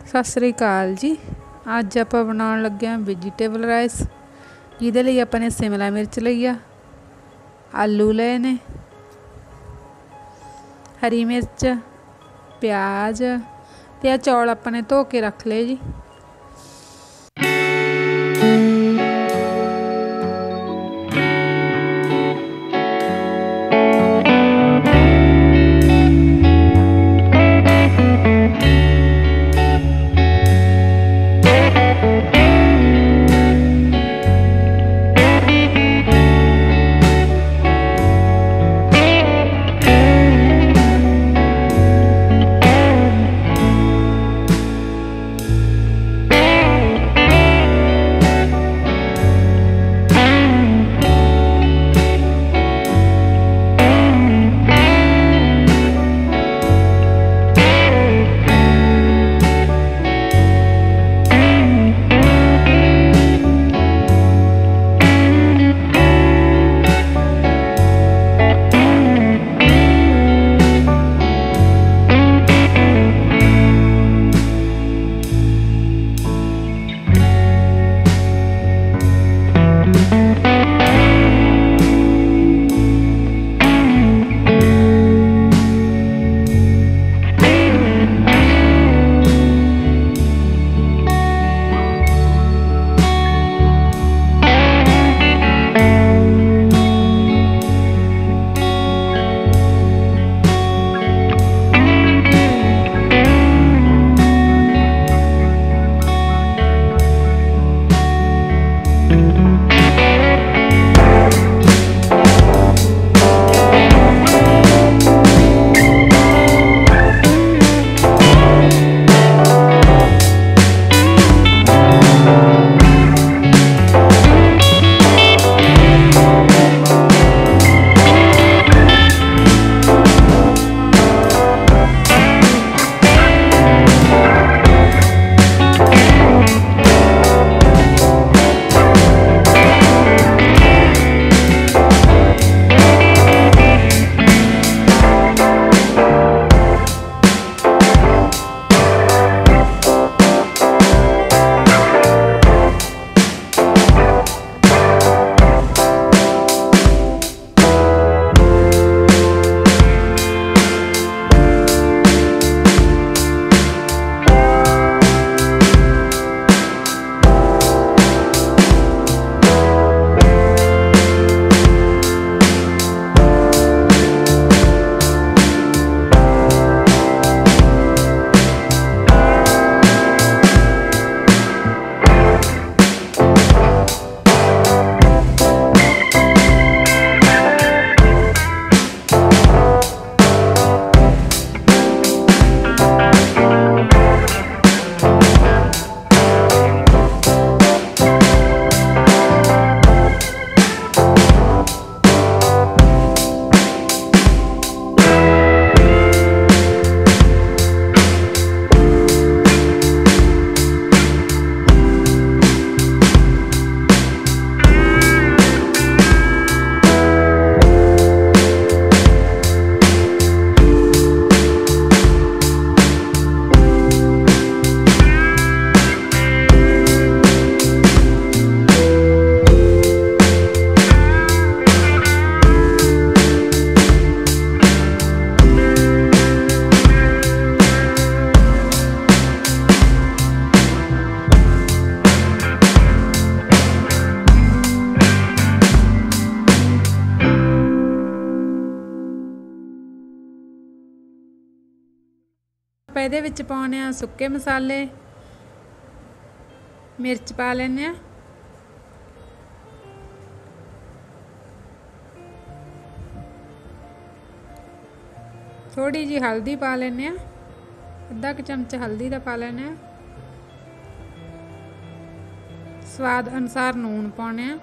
ਸਤਿ ਸ੍ਰੀ ਅਕਾਲ ਜੀ। ਅੱਜ ਆਪਾਂ ਬਣਾਉਣ ਲੱਗੇ ਹਾਂ ਵੈਜੀਟੇਬਲ ਰਾਈਸ ਜਿਹਦੇ ਲਈ ਆਪਾਂ ਨੇ ਸਿਮਲਾ ਮਿਰਚ ਲਈ ਆ, ਆਲੂ ਲਏ ਨੇ, ਹਰੀ ਮਿਰਚ, ਪਿਆਜ਼ ਤੇ ਆ ਚੌਲ ਆਪਾਂ ਨੇ ਧੋ ਕੇ ਰੱਖ ਲਏ ਜੀ। ਆਪਾਂ ਇਹਦੇ ਵਿੱਚ ਪਾਉਣੇ ਆ ਸੁੱਕੇ ਮਸਾਲੇ, ਮਿਰਚ ਪਾ ਲੈਣੇ ਆ। ਥੋੜੀ ਜੀ ਹਲਦੀ ਪਾ ਲੈਣੇ ਆ। ਅੱਧਾ ਕੁ ਚਮਚ ਹਲਦੀ ਦਾ ਪਾ ਲੈਣੇ ਆ। ਸਵਾਦ ਅਨੁਸਾਰ ਨੂਣ ਪਾਉਣੇ ਆ।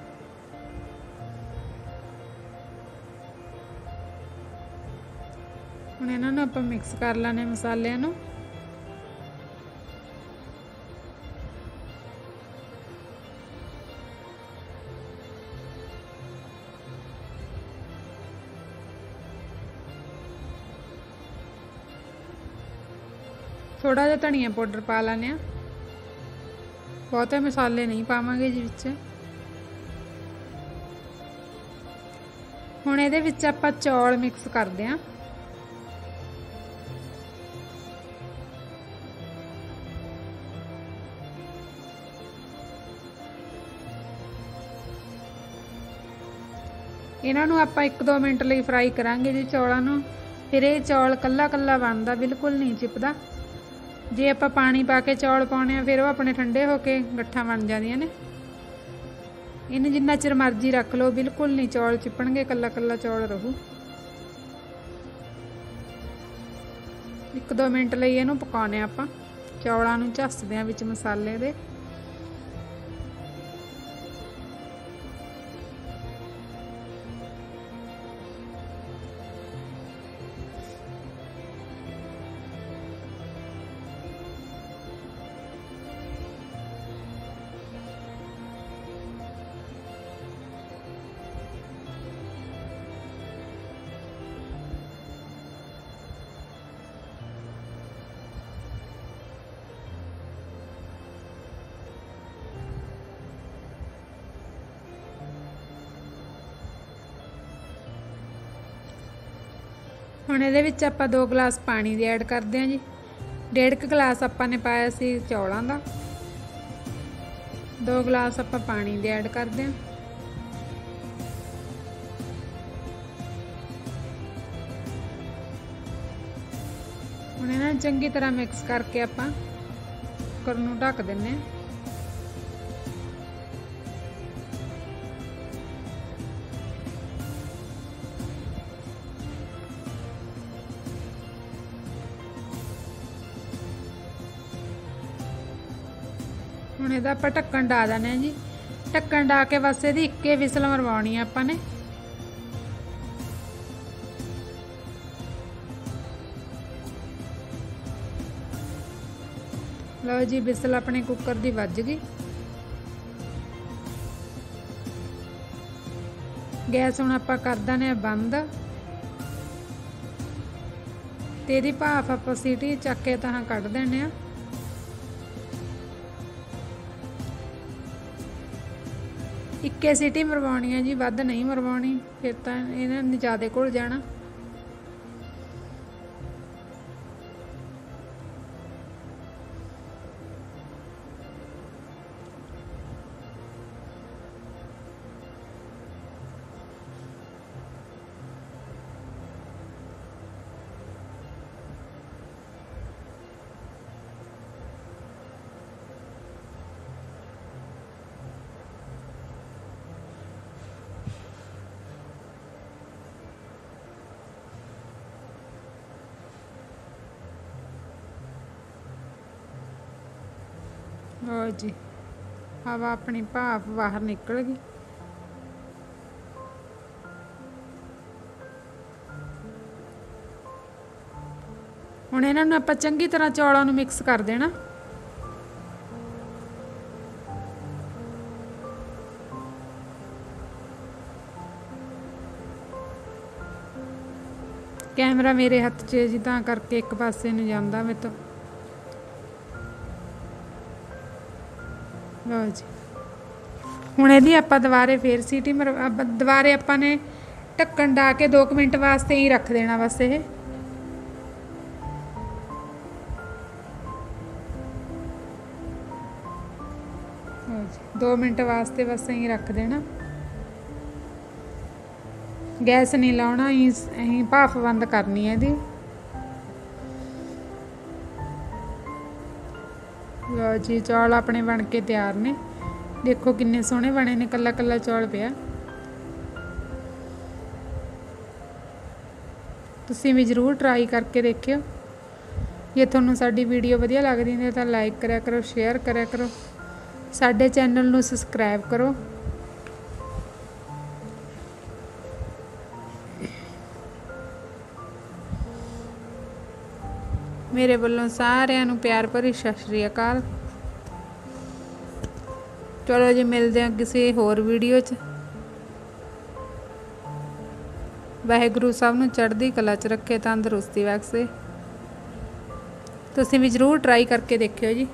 ਹੁਣ ਇਹਨਾਂ ਨੂੰ ਆਪਾਂ ਮਿਕਸ ਕਰ ਲਾਣੇ ਮਸਾਲਿਆਂ ਨੂੰ। ਥੋੜਾ ਜਿਹਾ ਧਨੀਆ ਪਾਊਡਰ ਪਾ ਲੈਣੇ ਆ ਬਹੁਤੇ ਮਸਾਲੇ ਨਹੀਂ ਪਾਵਾਂਗੇ ਜੀ ਵਿੱਚ। ਹੁਣ ਇਹਦੇ ਵਿੱਚ ਆਪਾਂ ਚੌਲ ਮਿਕਸ ਕਰਦੇ ਆਂ ਇਹਨਾਂ ਨੂੰ ਆਪਾਂ 1-2 ਮਿੰਟ ਲਈ ਫਰਾਈ ਕਰਾਂਗੇ ਜੀ ਚੌਲਾਂ ਨੂੰ। ਫਿਰ ਇਹ ਚੌਲ ਕੱਲਾ ਕੱਲਾ ਬਣਦਾ, ਬਿਲਕੁਲ ਨਹੀਂ ਚਿਪਦਾ। ਜੇ ਆਪਾਂ ਪਾਣੀ ਪਾ ਕੇ ਚੌਲ ਪਾਉਣੇ ਆ, ਫਿਰ ਉਹ ਆਪਣੇ ਠੰਡੇ ਹੋ ਕੇ ਗੱਠਾਂ ਬਣ ਜਾਂਦੀਆਂ ਨੇ। ਇਹਨੂੰ ਜਿੰਨਾ ਚਿਰ ਮਰਜ਼ੀ ਰੱਖ ਲਓ, ਬਿਲਕੁਲ ਨਹੀਂ ਚੌਲ ਚਿਪਣਗੇ ਕੱਲਾ ਕੱਲਾ ਚੌਲ ਰਹੂ। 1-2 ਮਿੰਟ ਲਈ ਇਹਨੂੰ ਪਕਾਉਣੇ ਆਪਾਂ। ਚੌਲਾਂ ਨੂੰ ਝੱਸਦੇ ਆ ਵਿੱਚ ਮਸਾਲੇ ਦੇ। ਹੁਣ ਇਹਦੇ ਵਿੱਚ ਆਪਾਂ 2 ਗਲਾਸ ਪਾਣੀ ਦੇ ਐਡ ਕਰਦੇ ਹਾਂ ਜੀ। ਡੇਢ ਕੁ ਗਲਾਸ ਆਪਾਂ ਨੇ ਪਾਇਆ ਸੀ ਚੌਲਾਂ ਦਾ। 2 ਗਲਾਸ ਆਪਾਂ ਪਾਣੀ ਦੇ ਐਡ ਕਰਦੇ ਹਾਂ। ਹੁਣ ਇਹਨਾਂ ਨੂੰ ਚੰਗੀ ਤਰ੍ਹਾਂ ਮਿਕਸ ਕਰਕੇ ਆਪਾਂ ਕੁੱਕਰ ਨੂੰ ਢੱਕ ਦਿੰਨੇ ਹਾਂ। ਹੁਣ ਇਹਦਾ ਆਪਾਂ ਢੱਕਣ ਡਾ ਦਿੰਦੇ ਹਾਂ ਜੀ। ਢੱਕਣ ਡਾ ਕੇ ਬਸ ਇਹਦੀ ਇੱਕੇ ਵਿਸਲ ਮਰਵਾਉਣੀ ਆ ਆਪਾਂ ਨੇ। ਲਓ ਜੀ, ਵਿਸਲ ਆਪਣੇ ਕੁੱਕਰ ਦੀ ਵੱਜ ਗਈ। ਗੈਸ ਹੁਣ ਆਪਾਂ ਕਰ ਦਨੇ ਬੰਦ। ਤੇ ਇਹਦੀ ਭਾਫ ਆਪਾਂ ਸੀਟੀ ਚੱਕ ਕੇ ਤਾਂ ਕੱਢ ਦੇਣੇ ਆ ਇੱਕੇ ਸਿਟੀ ਮਰਵਾਉਣੀ ਹੈ ਜੀ, ਵੱਧ ਨਹੀਂ ਮਰਵਾਉਣੀ, ਫਿਰ ਤਾਂ ਇਹਨਾਂ ਨੇ ਜ਼ਿਆਦਾ ਕੋਲ ਜਾਣਾ। ਲਓ ਜੀ, ਹਵਾ ਆਪਣੀ ਭਾਫ ਬਾਹਰ ਨਿਕਲ ਗਈ। ਹੁਣ ਇਹਨਾਂ ਨੂੰ ਆਪਾਂ ਚੰਗੀ ਤਰ੍ਹਾਂ ਚੌਲਾਂ ਨੂੰ ਮਿਕਸ ਕਰ ਦੇਣਾ। ਕੈਮਰਾ ਮੇਰੇ ਹੱਥ 'ਚ ਹੈ ਜੀ, ਤਾਂ ਕਰਕੇ ਇੱਕ ਪਾਸੇ ਨੂੰ ਜਾਂਦਾ ਮੇਰੇ ਤੋਂ। ਲਓ ਹੁਣ ਇਹਦੀ ਆਪਾਂ ਦੁਬਾਰੇ ਫੇਰ ਸੀਟੀ ਮਰ ਦੁਬਾਰੇ ਆਪਾਂ ਨੇ ਢੱਕਣ ਡਾ ਕੇ 2 ਮਿੰਟ ਵਾਸਤੇ ਹੀ ਰੱਖ ਦੇਣਾ ਬਸ ਇਹ। ਲਓ 2 ਮਿੰਟ ਵਾਸਤੇ ਬਸ ਇਹੀ ਰੱਖ ਦੇਣਾ। ਗੈਸ ਨਹੀਂ ਲਾਉਣਾ ਅਸੀਂ ਭਾਫ ਬੰਦ ਕਰਨੀ ਹੈ ਇਹਦੀ। ਲਓ ਜੀ, ਚੌਲ ਆਪਣੇ ਬਣ ਕੇ ਤਿਆਰ ਨੇ। ਦੇਖੋ ਕਿੰਨੇ ਸੋਹਣੇ ਬਣੇ ਨੇ, ਕੱਲਾ ਕੱਲਾ ਚੌਲ ਪਿਆ। ਤੁਸੀਂ ਵੀ ਜਰੂਰ ਟਰਾਈ ਕਰਕੇ ਦੇਖਿਓ। ਜੇ ਤੁਹਾਨੂੰ ਸਾਡੀ ਵੀਡੀਓ ਵਧੀਆ ਲੱਗਦੀ ਹੈ ਤਾਂ ਲਾਈਕ ਕਰਿਆ ਕਰੋ ਸ਼ੇਅਰ ਕਰਿਆ ਕਰੋ। ਸਾਡੇ ਚੈਨਲ ਨੂੰ ਸਬਸਕ੍ਰਾਈਬ ਕਰੋ। ਮੇਰੇ ਵੱਲੋਂ ਸਾਰਿਆਂ ਨੂੰ ਪਿਆਰ ਭਰੀ ਸਤਿ ਸ਼੍ਰੀ ਅਕਾਲ। ਚਲੋ ਜੀ, ਮਿਲਦੇ ਹਾਂ ਕਿਸੇ ਹੋਰ ਵੀਡੀਓ 'ਚ। ਵਾਹਿਗੁਰੂ ਸਾਹਿਬ ਨੂੰ ਚੜ੍ਹਦੀ ਕਲਾ 'ਚ ਰੱਖੇ, ਤੰਦਰੁਸਤੀ ਬਖਸ਼ੇ। ਤੁਸੀਂ ਵੀ ਜ਼ਰੂਰ ਟਰਾਈ ਕਰਕੇ ਦੇਖਿਓ ਜੀ।